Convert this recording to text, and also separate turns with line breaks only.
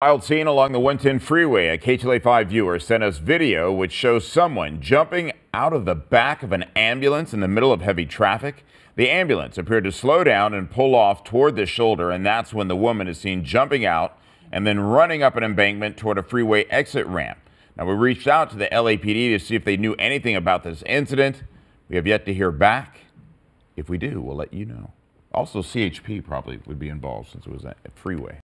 Wild scene along the 110 freeway. A KTLA 5 viewer sent us video which shows someone jumping out of the back of an ambulance in the middle of heavy traffic. The ambulance appeared to slow down and pull off toward the shoulder, and that's when the woman is seen jumping out and then running up an embankment toward a freeway exit ramp. Now, we reached out to the LAPD to see if they knew anything about this incident. We have yet to hear back. If we do, we'll let you know. Also, CHP probably would be involved since it was a freeway.